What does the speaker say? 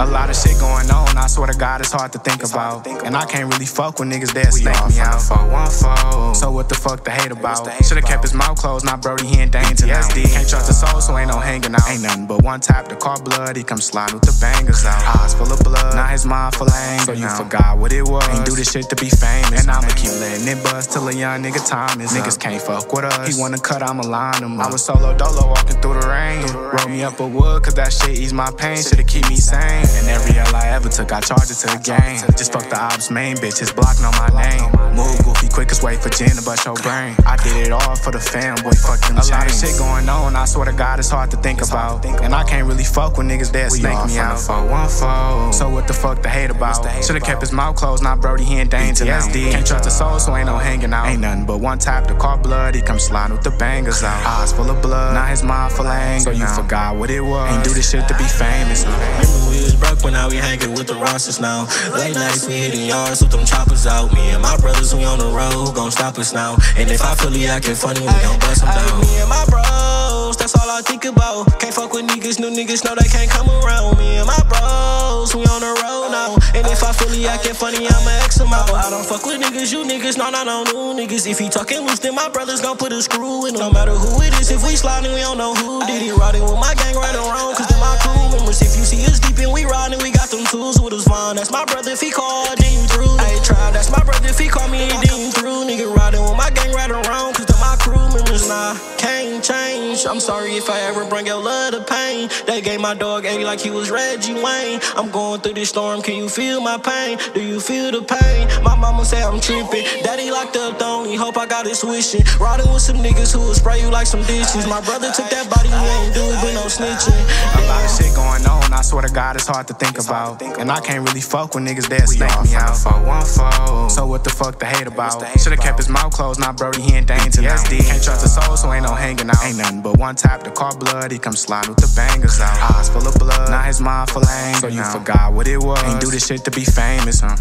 A lot of shit going on, swear to God, it's hard to think about. And I can't really fuck with niggas that snake me out. One fold. So what the fuck to hate about? Should've kept his mouth closed, not Brody, he in danger now. Can't trust the soul, so ain't no hanging out. Ain't nothing but one tap to call blood, he come slide with the bangers out. Eyes full of blood, now his mind full of anger. So you forgot what it was. Ain't do this shit to be famous. And I'ma keep letting it buzz till a young nigga time is Niggas can't fuck with us. He wanna cut, I'ma line him. Up. I was solo dolo walking through the rain. Roll me up a wood, cause that shit ease my pain. Should've keep me sane. And every L I ever took, I charged it to the game. Just fuck the ops main bitch, his block know my name. Move goofy, quickest way for Jen to bust your brain. I did it all for the fam, boy, fuck them A lot of shit going on, I swear to God, it's hard to think about. And I can't really fuck with niggas that snake me out. One fold. So what the fuck to hate about? Should've kept his mouth closed, not Brody, he in danger now. Can't trust a soul, so ain't no hanging out. Ain't nothing but one tap to call blood, he come sliding with the bangers out. Eyes full of blood, now his mind full of anger. So you forgot what it was. Ain't do this shit to be famous. Remember we was broke when now we hanging with the rosters now. Late nights we hitting yards with them choppers out. Me and my brothers, we on the road, gon' stop us now? And if I feel he acting funny, we gon' bust him down. Me and my bros, that's all I think about. Can't fuck with niggas, new niggas know they can't come around. Me and my bros, we on the road now. And if I feel he acting funny, I'ma X him out. I don't fuck with niggas, you niggas, no, no, no, new niggas. If he talking loose, then my brothers gon' put a screw in him. No matter who it is, if we sliding, we don't know who did it. Riding with my gang right wrong, cause my brother if he called, then you through. I ain't tried, that's my brother if he call me, then you through. Nigga riding with my gang right around, cause my crew members. Nah, can't change. I'm sorry if I ever bring your love to pain. They gave my dog A like he was Reggie Wayne. I'm going through this storm, can you feel my pain? Do you feel the pain? My mama say I'm tripping. Daddy locked up, the only hope I got is wishing. Riding with some niggas who will spray you like some dishes. My brother took that body, we ain't do it, but no snitching. A lot of shit going on, I swear to God, it's hard to think about. And I can't really fuck with niggas that snake me out. One fold. So what the fuck to hate about? Should've kept his mouth closed, not Brody, he ain't danger now. Can't trust the soul, so ain't no hanging out. Ain't nothing but one tap to call blood, he come sliding with the bangers out. Eyes full of blood, now his mind full of anger. So you forgot what it was. Ain't do this shit to be famous, huh?